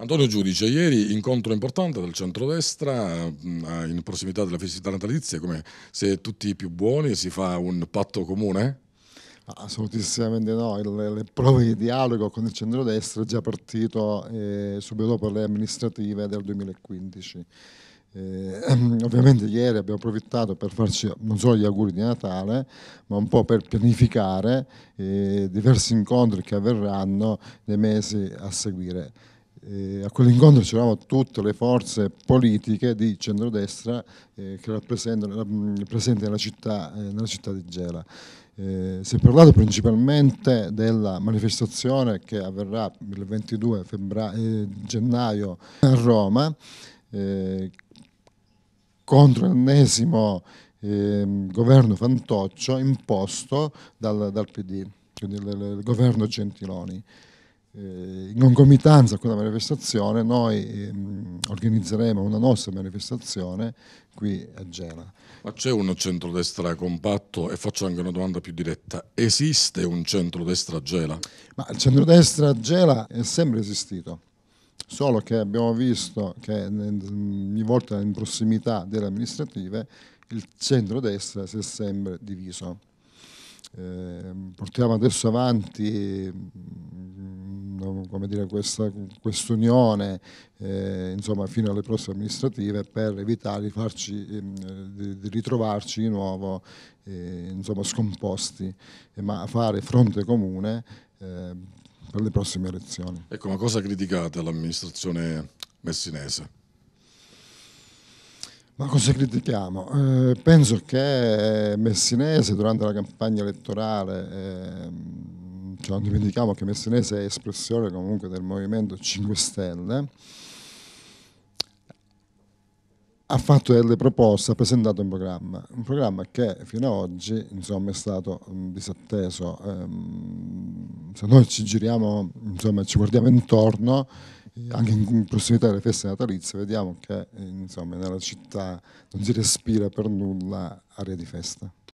Antonio Giudice, ieri incontro importante del centrodestra in prossimità della festività natalizia, come se tutti più buoni si fa un patto comune? Assolutissimamente no, le, le, prove di dialogo con il centrodestra è già partito eh, subito dopo le amministrative del 2015. Eh, ovviamente ieri abbiamo approfittato per farci non solo gli auguri di Natale, ma un po' per pianificare eh, diversi incontri che avverranno nei mesi a seguire. Eh, a quell'incontro c'eravamo tutte le forze politiche di centrodestra eh, che rappresentano, mm, presenti nella città, eh, nella città di Gela. Eh, si è parlato principalmente della manifestazione che avverrà il 22 febbraio, eh, gennaio a Roma eh, contro l'ennesimo governo fantoccio imposto dal, dal PD, quindi il, il governo Gentiloni. Eh, concomitanza con la manifestazione noi ehm, organizzeremo una nostra manifestazione qui a Gela. Ma c'è un centrodestra compatto e faccio anche una domanda più diretta, esiste un centrodestra a Gela? Ma il centrodestra a Gela è sempre esistito, solo che abbiamo visto che ogni volta in prossimità delle amministrative il centrodestra si è sempre diviso. Eh, portiamo adesso avanti dire, questa quest'unione eh, insomma, fino alle prossime amministrative per evitare di, farci, eh, di, di ritrovarci di nuovo eh, insomma, scomposti, ma fare fronte comune eh, per le prossime elezioni. Ecco, ma cosa criticate all'amministrazione messinese? Ma cosa critichiamo? Eh, penso che Messinese durante la campagna elettorale eh, cioè non dimentichiamo che Messinese è espressione comunque del Movimento 5 Stelle, ha fatto delle proposte, ha presentato un programma, un programma che fino ad oggi insomma, è stato disatteso. Ehm, se noi ci giriamo, insomma, ci guardiamo intorno, anche in prossimità delle feste natalizie, vediamo che insomma, nella città non si respira per nulla aria di festa.